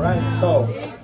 All right, so.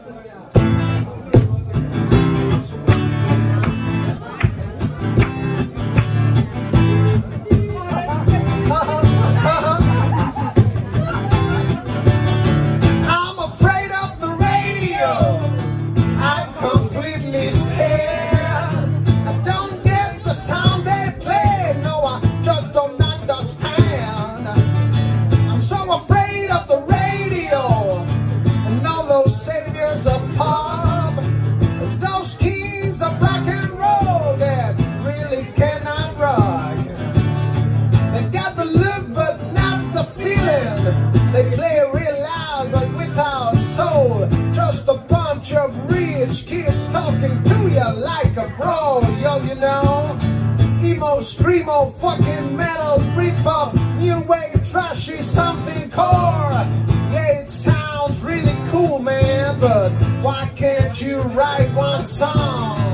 They got the look but not the feeling. They play real loud but without soul. Just a bunch of rich kids talking to you like a bro, yo, you know. Emo, screamo, fucking metal, Britpop, new wave, trashy, something core. Yeah, it sounds really cool, man, but why can't you write one song?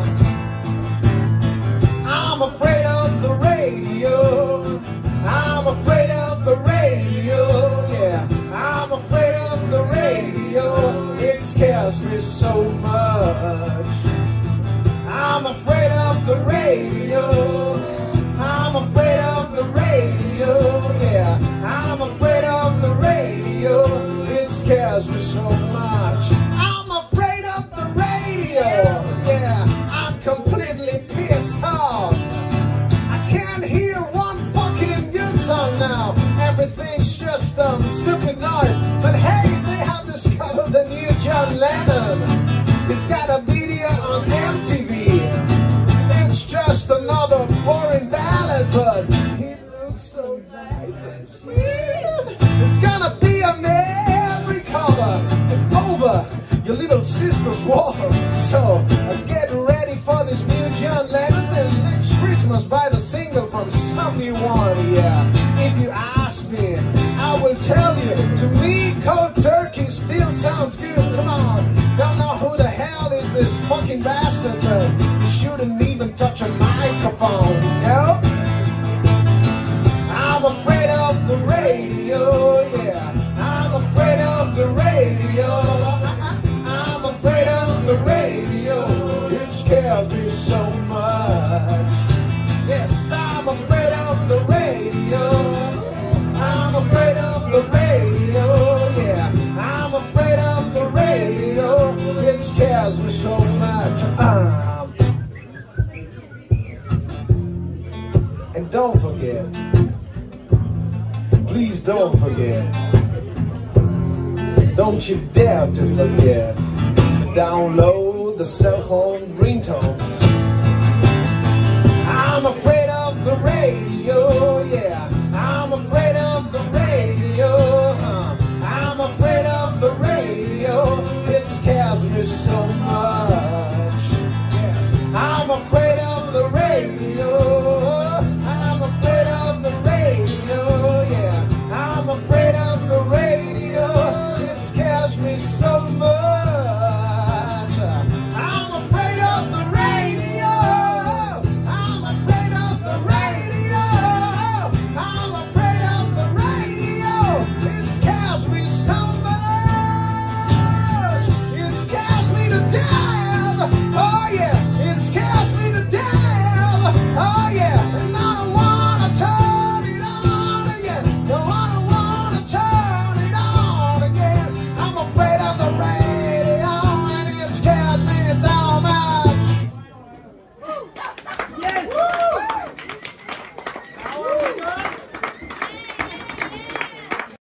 But hey, they have discovered the new John Lennon. He's got a video on MTV. It's just another boring ballad, but he looks so nice and sweet. It's gonna be on every cover and over your little sister's wall. So uh, get ready for this new John Lennon. And next Christmas, buy the single from someone. Yeah, if you tell you. To me, cold turkey still sounds good. Come on, don't know who the hell is this fucking bastard, but shouldn't even touch a microphone. No. I'm afraid of the radio, yeah. I'm afraid of the radio. Forget. Please don't forget. Don't you dare to forget. Download the cell phone ringtones. I'm afraid of the radio.